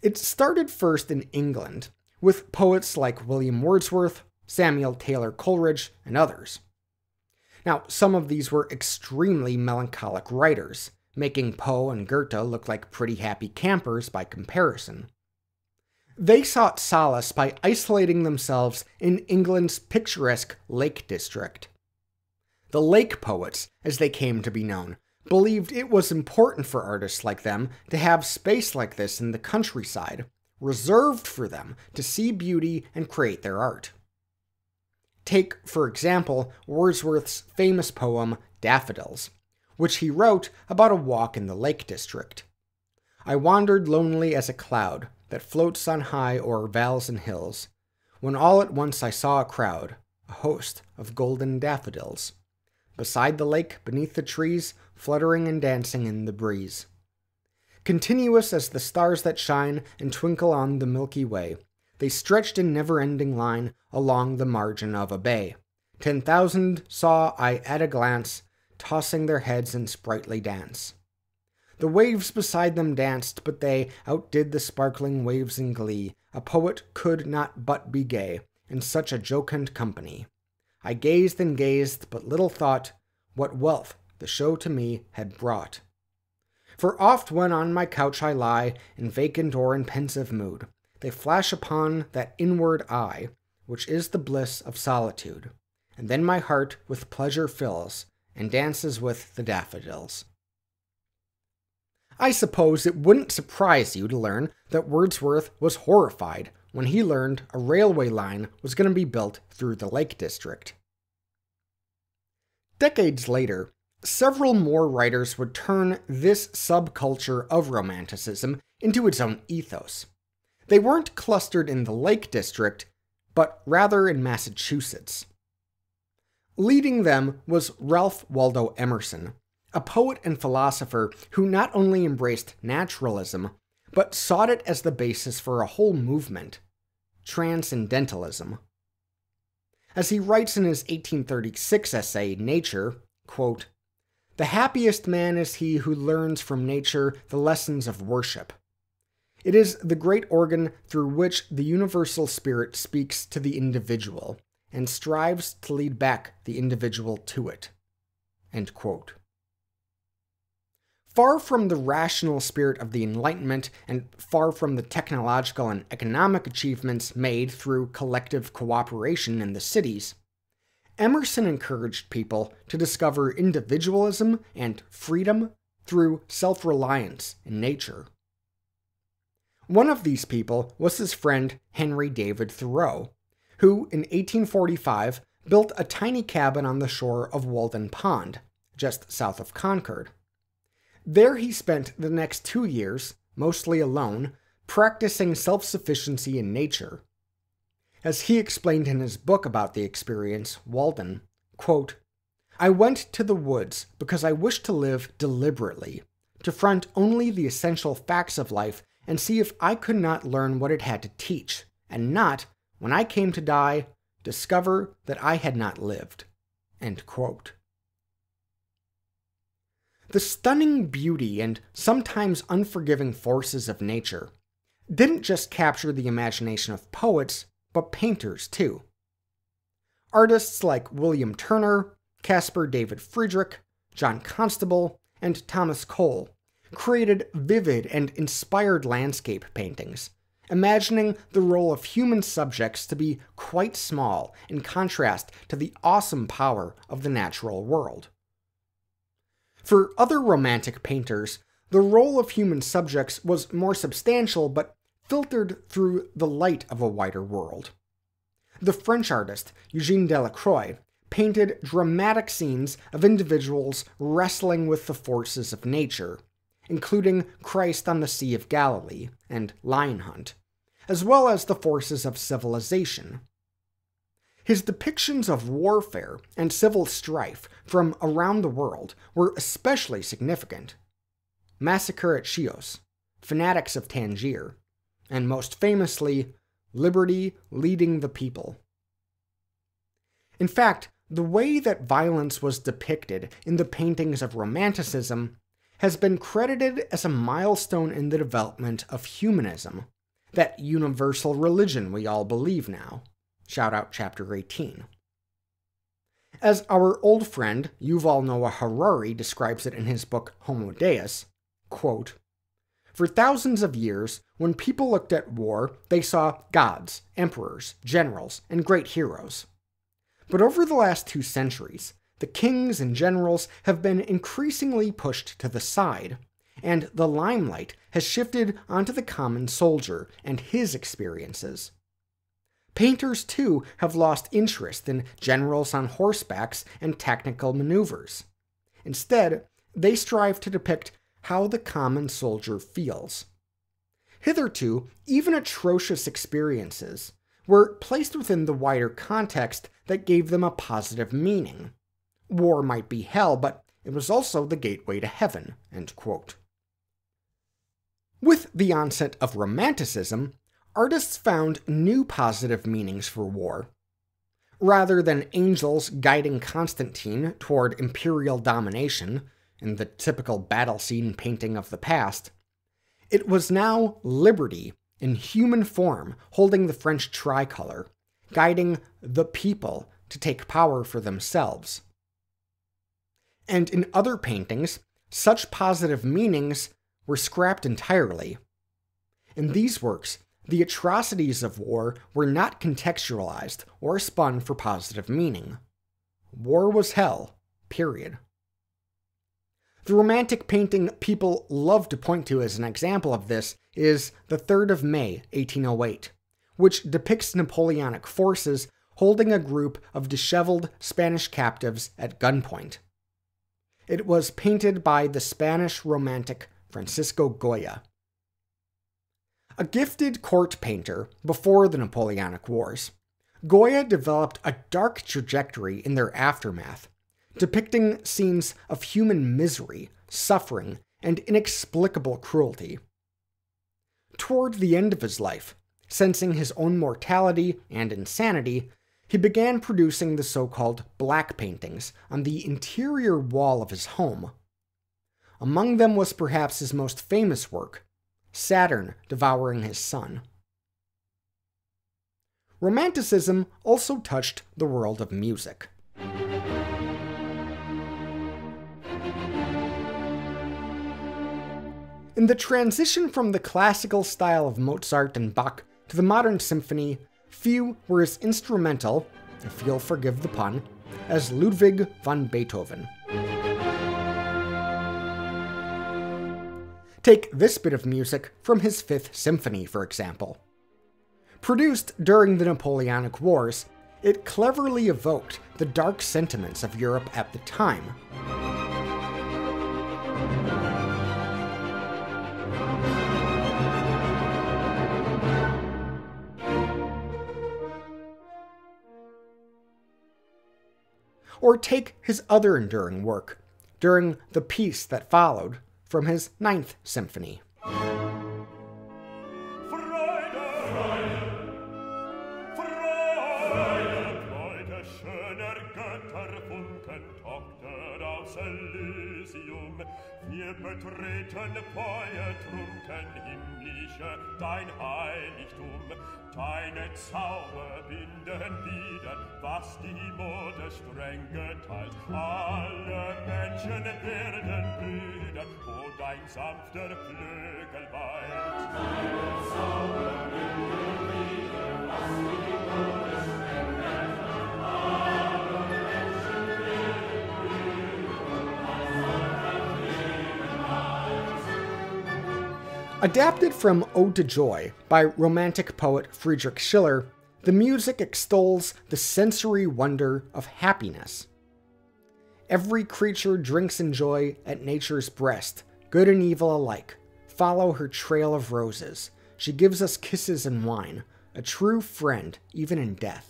It started first in England, with poets like William Wordsworth, Samuel Taylor Coleridge, and others. Now, some of these were extremely melancholic writers, making Poe and Goethe look like pretty happy campers by comparison. They sought solace by isolating themselves in England's picturesque Lake District. The Lake Poets, as they came to be known, believed it was important for artists like them to have space like this in the countryside, reserved for them to see beauty and create their art. Take, for example, Wordsworth's famous poem Daffodils, which he wrote about a walk in the Lake District. I wandered lonely as a cloud that floats on high o'er vales and hills, when all at once I saw a crowd, a host of golden daffodils, beside the lake, beneath the trees, fluttering and dancing in the breeze. Continuous as the stars that shine and twinkle on the Milky Way, they stretched in never ending line along the margin of a bay. Ten thousand saw I at a glance, tossing their heads in sprightly dance. The waves beside them danced, but they outdid the sparkling waves in glee. A poet could not but be gay in such a jocund company. I gazed and gazed, but little thought what wealth the show to me had brought. For oft when on my couch I lie, in vacant or in pensive mood, they flash upon that inward eye, which is the bliss of solitude. And then my heart with pleasure fills, and dances with the daffodils. I suppose it wouldn't surprise you to learn that Wordsworth was horrified when he learned a railway line was going to be built through the Lake District. Decades later, several more writers would turn this subculture of Romanticism into its own ethos. They weren't clustered in the Lake District, but rather in Massachusetts. Leading them was Ralph Waldo Emerson, a poet and philosopher who not only embraced naturalism, but sought it as the basis for a whole movement transcendentalism. As he writes in his 1836 essay, Nature, quote, The happiest man is he who learns from nature the lessons of worship. It is the great organ through which the universal spirit speaks to the individual and strives to lead back the individual to it. Far from the rational spirit of the Enlightenment and far from the technological and economic achievements made through collective cooperation in the cities, Emerson encouraged people to discover individualism and freedom through self reliance in nature. One of these people was his friend Henry David Thoreau, who in 1845 built a tiny cabin on the shore of Walden Pond, just south of Concord. There he spent the next two years, mostly alone, practicing self sufficiency in nature. As he explained in his book about the experience, Walden, quote, I went to the woods because I wished to live deliberately, to front only the essential facts of life and see if I could not learn what it had to teach, and not, when I came to die, discover that I had not lived. The stunning beauty and sometimes unforgiving forces of nature didn't just capture the imagination of poets, but painters too. Artists like William Turner, Caspar David Friedrich, John Constable, and Thomas Cole created vivid and inspired landscape paintings, imagining the role of human subjects to be quite small in contrast to the awesome power of the natural world. For other Romantic painters, the role of human subjects was more substantial but filtered through the light of a wider world. The French artist Eugene Delacroix painted dramatic scenes of individuals wrestling with the forces of nature, including Christ on the Sea of Galilee and Lion Hunt, as well as the forces of civilization. His depictions of warfare and civil strife from around the world were especially significant. Massacre at Chios, Fanatics of Tangier, and most famously, Liberty Leading the People. In fact, the way that violence was depicted in the paintings of Romanticism has been credited as a milestone in the development of humanism, that universal religion we all believe now. Shout out chapter 18. As our old friend Yuval Noah Harari describes it in his book Homo Deus, quote, For thousands of years, when people looked at war, they saw gods, emperors, generals, and great heroes. But over the last two centuries, the kings and generals have been increasingly pushed to the side, and the limelight has shifted onto the common soldier and his experiences. Painters, too, have lost interest in generals on horsebacks and technical maneuvers. Instead, they strive to depict how the common soldier feels. Hitherto, even atrocious experiences were placed within the wider context that gave them a positive meaning. War might be hell, but it was also the gateway to heaven. With the onset of Romanticism, artists found new positive meanings for war. Rather than angels guiding Constantine toward imperial domination, in the typical battle scene painting of the past, it was now liberty in human form holding the French tricolor, guiding the people to take power for themselves and in other paintings, such positive meanings were scrapped entirely. In these works, the atrocities of war were not contextualized or spun for positive meaning. War was hell, period. The romantic painting people love to point to as an example of this is The 3rd of May, 1808, which depicts Napoleonic forces holding a group of disheveled Spanish captives at gunpoint. It was painted by the Spanish romantic Francisco Goya. A gifted court painter before the Napoleonic Wars, Goya developed a dark trajectory in their aftermath, depicting scenes of human misery, suffering, and inexplicable cruelty. Toward the end of his life, sensing his own mortality and insanity, he began producing the so called black paintings on the interior wall of his home. Among them was perhaps his most famous work, Saturn devouring his son. Romanticism also touched the world of music. In the transition from the classical style of Mozart and Bach to the modern symphony, few were as instrumental, if you'll forgive the pun, as Ludwig van Beethoven. Take this bit of music from his Fifth Symphony, for example. Produced during the Napoleonic Wars, it cleverly evoked the dark sentiments of Europe at the time. Or take his other enduring work, during the peace that followed, from his Ninth Symphony. Betreten feuertrunken himmlische dein Heiligtum. Deine Zauber binden wieder, was die Mode streng geteilt. Alle Menschen werden Brüder, wo dein sanfter Flügel weilt. Deine Zauber binden Adapted from Ode to Joy by Romantic poet Friedrich Schiller, the music extols the sensory wonder of happiness. Every creature drinks in joy at nature's breast, good and evil alike. Follow her trail of roses. She gives us kisses and wine, a true friend even in death.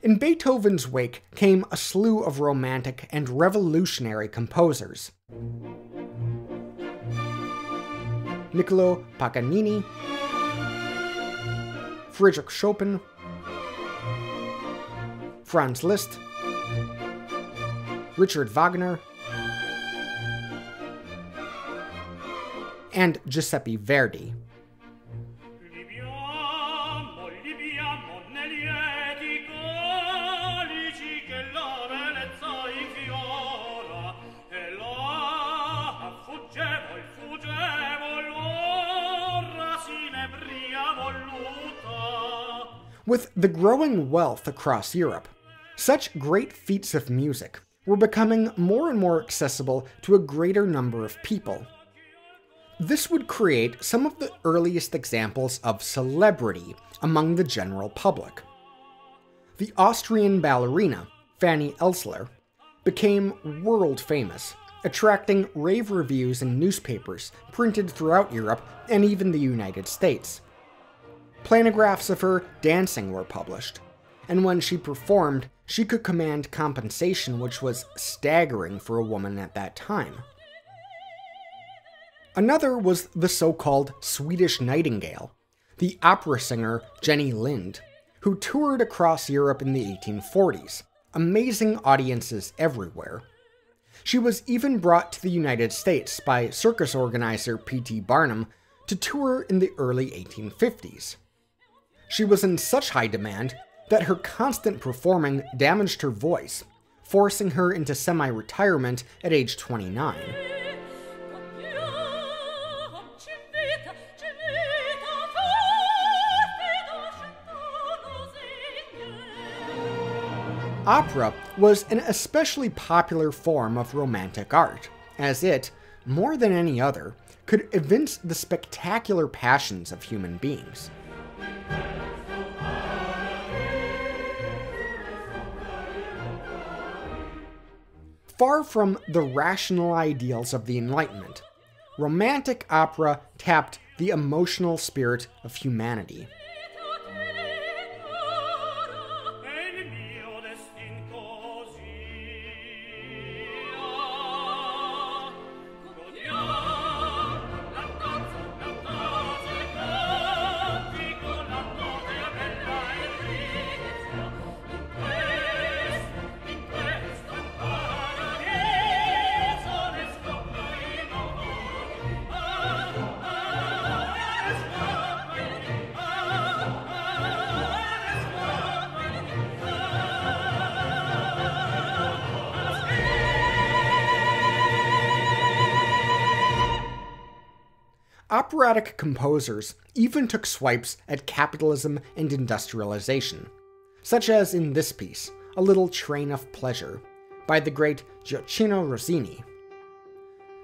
In Beethoven's wake came a slew of romantic and revolutionary composers. Niccolo Paganini, Friedrich Chopin, Franz Liszt, Richard Wagner, and Giuseppe Verdi. With the growing wealth across Europe, such great feats of music were becoming more and more accessible to a greater number of people. This would create some of the earliest examples of celebrity among the general public. The Austrian ballerina, Fanny Elssler, became world famous, attracting rave reviews in newspapers printed throughout Europe and even the United States. Planographs of her dancing were published, and when she performed, she could command compensation which was staggering for a woman at that time. Another was the so called Swedish Nightingale, the opera singer Jenny Lind, who toured across Europe in the 1840s, amazing audiences everywhere. She was even brought to the United States by circus organizer P.T. Barnum to tour in the early 1850s. She was in such high demand that her constant performing damaged her voice, forcing her into semi retirement at age 29. Opera was an especially popular form of romantic art, as it, more than any other, could evince the spectacular passions of human beings. Far from the rational ideals of the Enlightenment, Romantic opera tapped the emotional spirit of humanity. Operatic composers even took swipes at capitalism and industrialization, such as in this piece, A Little Train of Pleasure, by the great Gioacchino Rossini.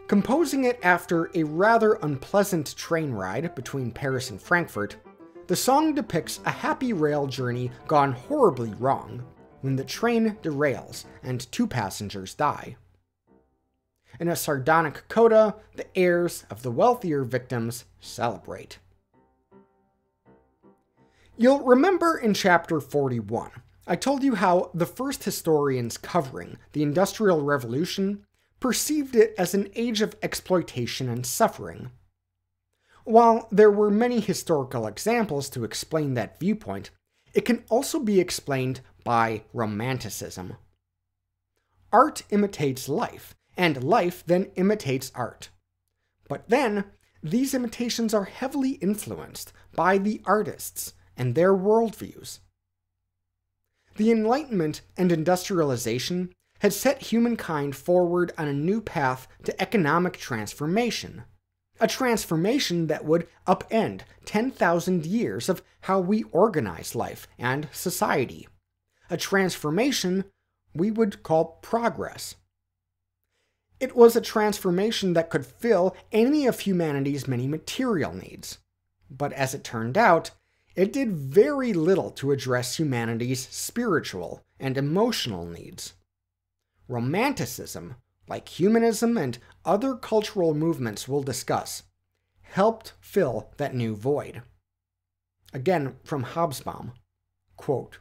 Composing it after a rather unpleasant train ride between Paris and Frankfurt, the song depicts a happy rail journey gone horribly wrong when the train derails and two passengers die. In a sardonic coda, the heirs of the wealthier victims celebrate. You'll remember in chapter 41, I told you how the first historians covering the Industrial Revolution perceived it as an age of exploitation and suffering. While there were many historical examples to explain that viewpoint, it can also be explained by Romanticism. Art imitates life, and life then imitates art. But then, these imitations are heavily influenced by the artists and their worldviews. The Enlightenment and industrialization had set humankind forward on a new path to economic transformation. A transformation that would upend 10,000 years of how we organize life and society. A transformation we would call progress. It was a transformation that could fill any of humanity's many material needs. But as it turned out, it did very little to address humanity's spiritual and emotional needs. Romanticism, like humanism and other cultural movements we'll discuss, helped fill that new void. Again from Hobsbawm, quote,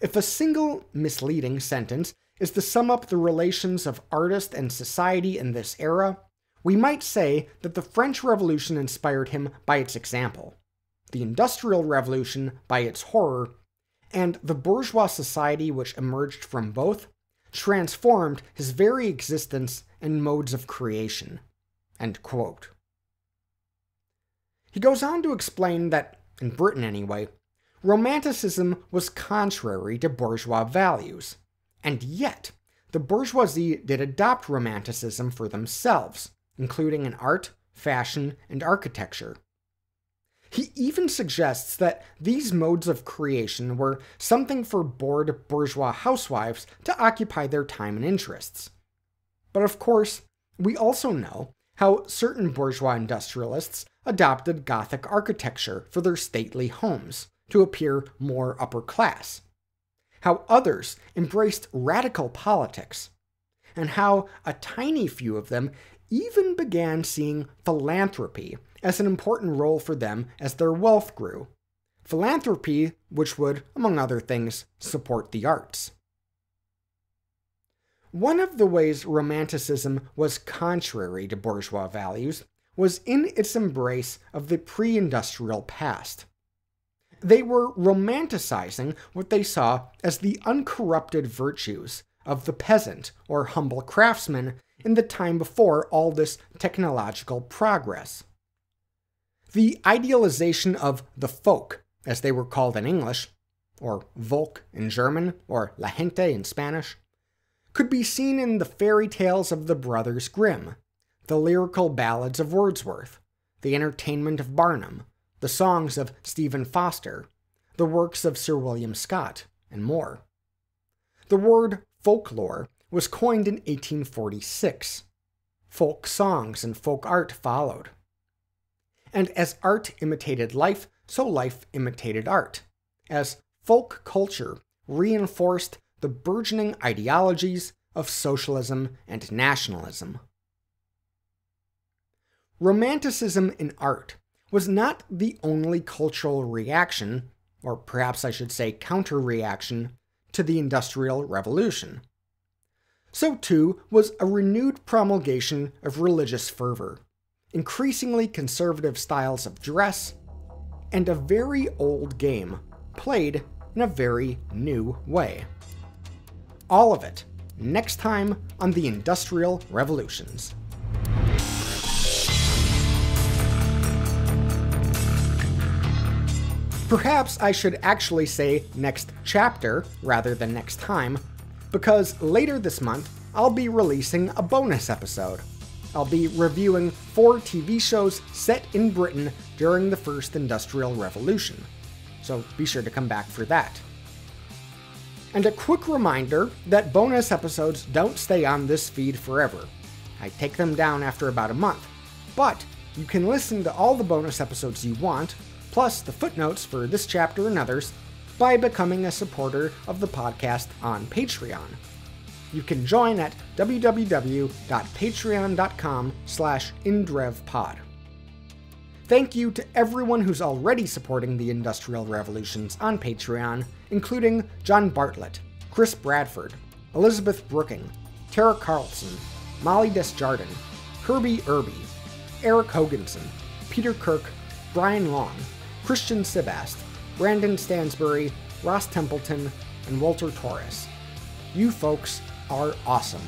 If a single misleading sentence is to sum up the relations of artist and society in this era, we might say that the French Revolution inspired him by its example, the Industrial Revolution by its horror, and the bourgeois society which emerged from both transformed his very existence and modes of creation. He goes on to explain that, in Britain anyway, Romanticism was contrary to bourgeois values, and yet, the bourgeoisie did adopt Romanticism for themselves, including in art, fashion, and architecture. He even suggests that these modes of creation were something for bored bourgeois housewives to occupy their time and interests. But of course, we also know how certain bourgeois industrialists adopted Gothic architecture for their stately homes to appear more upper class how others embraced radical politics, and how a tiny few of them even began seeing philanthropy as an important role for them as their wealth grew. Philanthropy, which would, among other things, support the arts. One of the ways Romanticism was contrary to bourgeois values was in its embrace of the pre industrial past. They were romanticizing what they saw as the uncorrupted virtues of the peasant or humble craftsman in the time before all this technological progress. The idealization of the folk, as they were called in English, or Volk in German, or La Gente in Spanish, could be seen in the fairy tales of the Brothers Grimm, the lyrical ballads of Wordsworth, the entertainment of Barnum, the songs of Stephen Foster, the works of Sir William Scott, and more. The word folklore was coined in 1846. Folk songs and folk art followed. And as art imitated life, so life imitated art, as folk culture reinforced the burgeoning ideologies of socialism and nationalism. Romanticism in art was not the only cultural reaction, or perhaps I should say counter reaction, to the Industrial Revolution. So too was a renewed promulgation of religious fervor, increasingly conservative styles of dress, and a very old game played in a very new way. All of it next time on the Industrial Revolutions. Perhaps I should actually say next chapter rather than next time, because later this month I'll be releasing a bonus episode. I'll be reviewing four TV shows set in Britain during the First Industrial Revolution, so be sure to come back for that. And a quick reminder that bonus episodes don't stay on this feed forever. I take them down after about a month, but you can listen to all the bonus episodes you want plus the footnotes for this chapter and others, by becoming a supporter of the podcast on Patreon. You can join at www.patreon.com slash indrevpod. Thank you to everyone who's already supporting the Industrial Revolutions on Patreon, including John Bartlett, Chris Bradford, Elizabeth Brooking, Tara Carlson, Molly Desjardins, Herbie Irby, Eric Hoganson, Peter Kirk, Brian Long, Christian Sebast, Brandon Stansbury, Ross Templeton, and Walter Torres. You folks are awesome.